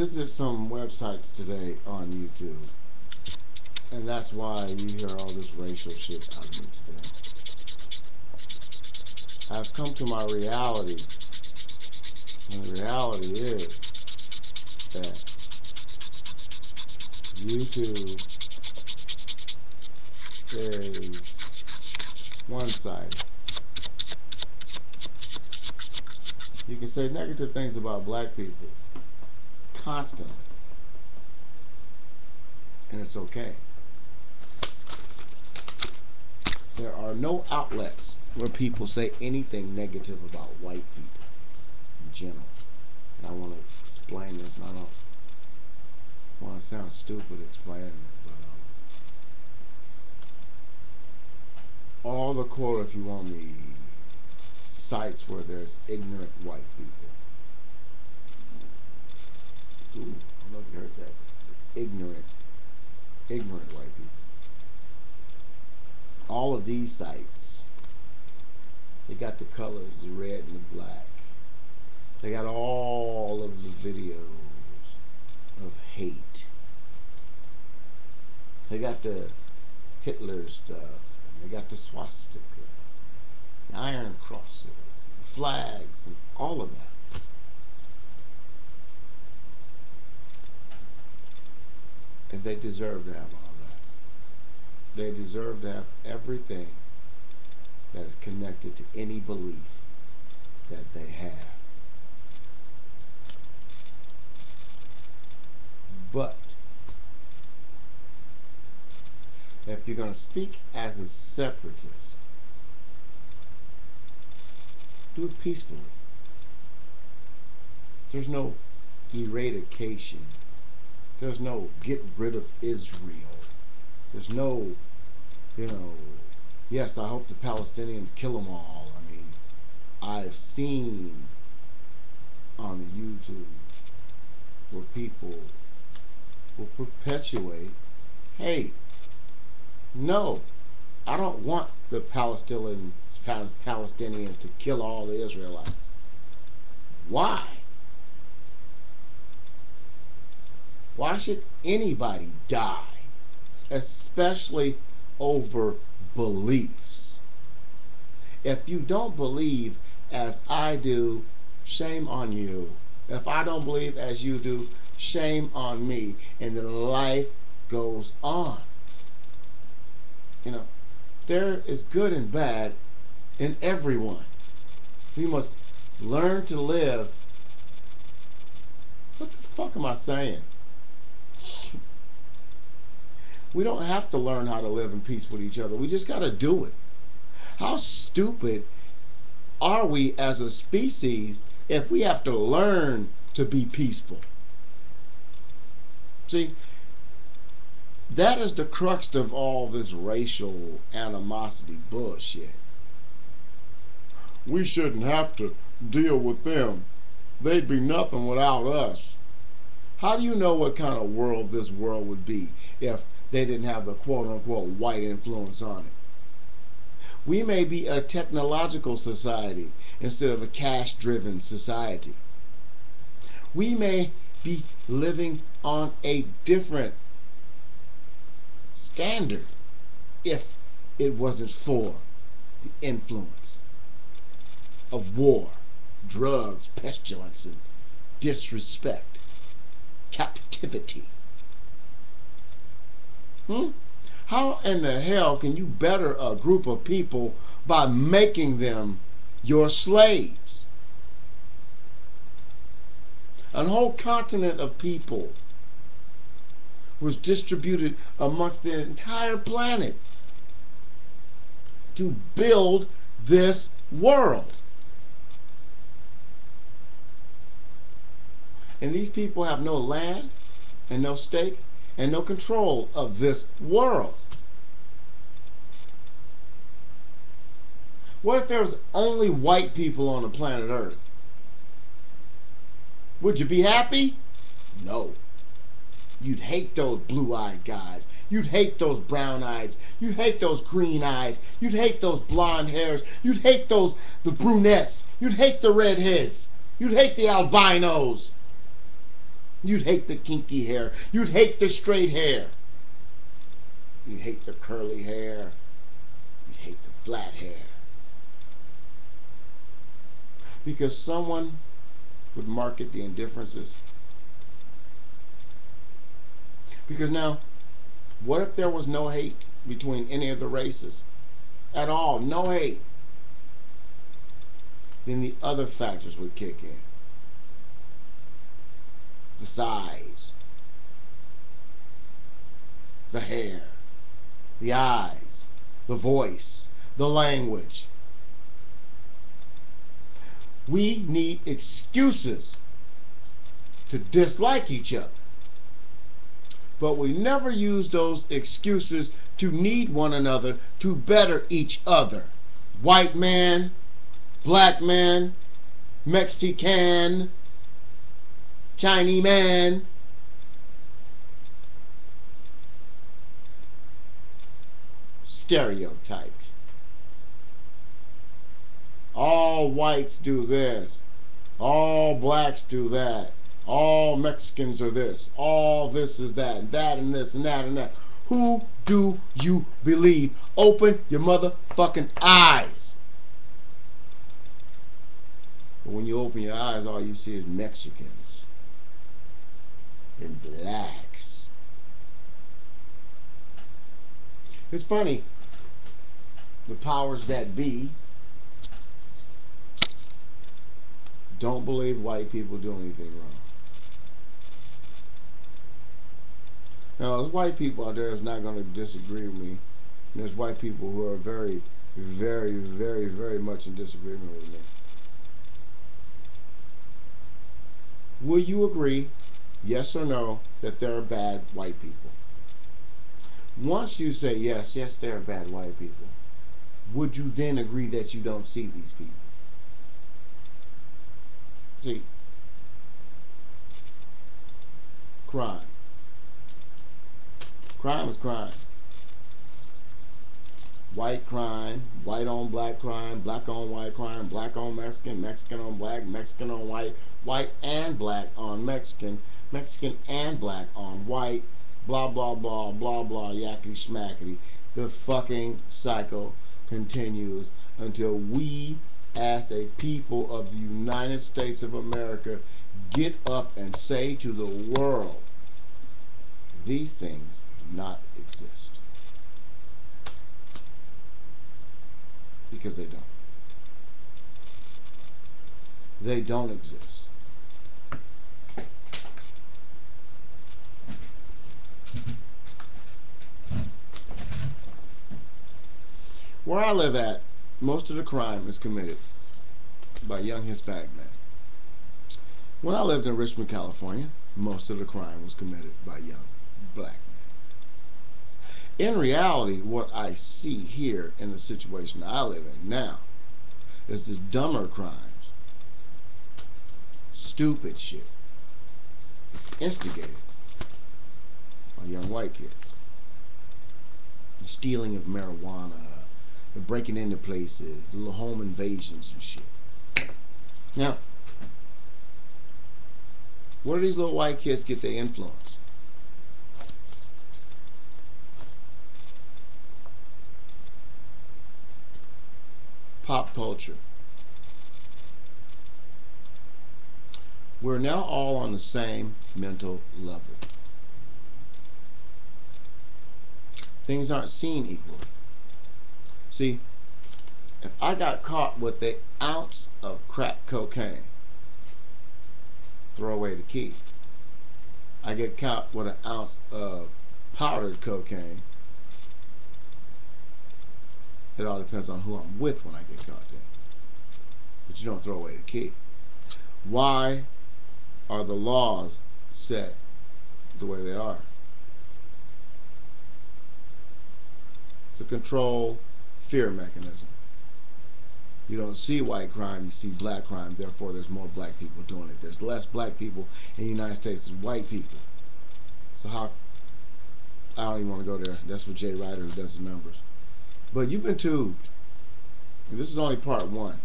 visit some websites today on YouTube. And that's why you hear all this racial shit out of me today. I've come to my reality. And the reality is that YouTube is one side. You can say negative things about black people constantly. And it's okay. There are no outlets where people say anything negative about white people in general. And I want to explain this, and I don't want to sound stupid explaining it, but um, all the quote, if you want me, sites where there's ignorant white people. Ooh, I don't know if you heard that. Ignorant, ignorant white people. All of these sites, they got the colors, the red and the black. They got all of the videos of hate. They got the Hitler stuff, and they got the swastikas, the iron crosses, the flags, and all of that. And they deserve to have all that. They deserve to have everything that is connected to any belief that they have. But if you're going to speak as a separatist, do it peacefully. There's no eradication. There's no get rid of Israel. There's no, you know, yes, I hope the Palestinians kill them all. I mean, I've seen on the YouTube where people will perpetuate hate. No, I don't want the Palestinians, Palestinians to kill all the Israelites. Why? Why should anybody die? Especially over beliefs. If you don't believe as I do, shame on you. If I don't believe as you do, shame on me. And life goes on. You know, there is good and bad in everyone. We must learn to live. What the fuck am I saying? We don't have to learn how to live in peace with each other. We just got to do it. How stupid are we as a species if we have to learn to be peaceful? See, that is the crux of all this racial animosity bullshit. We shouldn't have to deal with them. They'd be nothing without us. How do you know what kind of world this world would be if they didn't have the quote unquote white influence on it? We may be a technological society instead of a cash driven society. We may be living on a different standard if it wasn't for the influence of war, drugs, pestilence, and disrespect, captivity. Hmm? How in the hell can you better a group of people by making them your slaves? A whole continent of people was distributed amongst the entire planet to build this world. And these people have no land and no stake and no control of this world. What if there was only white people on the planet Earth? Would you be happy? No. You'd hate those blue-eyed guys. You'd hate those brown eyes. You'd hate those green eyes. You'd hate those blonde hairs. You'd hate those the brunettes. You'd hate the redheads. You'd hate the albinos. You'd hate the kinky hair. You'd hate the straight hair. You'd hate the curly hair. You'd hate the flat hair. Because someone would market the indifferences. Because now, what if there was no hate between any of the races? At all, no hate. Then the other factors would kick in. The size, the hair, the eyes, the voice, the language. We need excuses to dislike each other. But we never use those excuses to need one another to better each other. White man, black man, Mexican, Chinese man. Stereotyped. All whites do this. All blacks do that. All Mexicans are this. All this is that. And that and this and that and that. Who do you believe? Open your motherfucking eyes. But when you open your eyes, all you see is Mexicans and blacks. It's funny. The powers that be don't believe white people do anything wrong. Now, there's white people out there that's not going to disagree with me. And there's white people who are very, very, very, very much in disagreement with me. Will you agree, yes or no, that there are bad white people? Once you say yes, yes, there are bad white people, would you then agree that you don't see these people? See, crime. Crime is crime. White crime, white on black crime, black on white crime, black on Mexican, Mexican on black, Mexican on white, white and black on Mexican, Mexican and black on white, blah, blah, blah, blah, blah, yakety schmackety. The fucking cycle continues until we as a people of the United States of America get up and say to the world, these things do not exist. Because they don't. They don't exist. Where I live at, most of the crime is committed by young Hispanic men. When I lived in Richmond, California, most of the crime was committed by young black men. In reality, what I see here in the situation I live in now is the dumber crimes, stupid shit. It's instigated by young white kids. The stealing of marijuana, breaking into places, the little home invasions and shit. Now, where do these little white kids get their influence? Pop culture. We're now all on the same mental level. Things aren't seen equally. See, if I got caught with an ounce of crack cocaine, throw away the key. I get caught with an ounce of powdered cocaine. It all depends on who I'm with when I get caught. But you don't throw away the key. Why are the laws set the way they are? To control fear mechanism. You don't see white crime, you see black crime. Therefore, there's more black people doing it. There's less black people in the United States than white people. So how? I don't even want to go there. That's for Jay Ryder does the numbers. But you've been tubed. This is only part one.